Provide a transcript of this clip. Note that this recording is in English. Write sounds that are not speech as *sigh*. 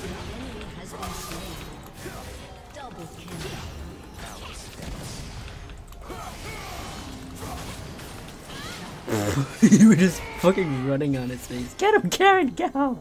*laughs* You were just fucking running on his face. Get him, Karen, go!